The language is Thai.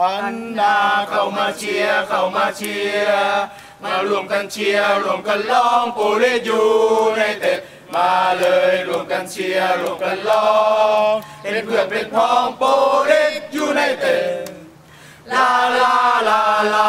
หันดาเข้ามาเชียร์เข้ามาเชียร์มารวมกันเชียร์รวมกันร้องโปเลยูในเต็ดมาเลยรวมกันเชียร์รวมกันร้องเป็นเพื่อนเป็นพ้องโปเลยูในเต็ดลาลาลาลา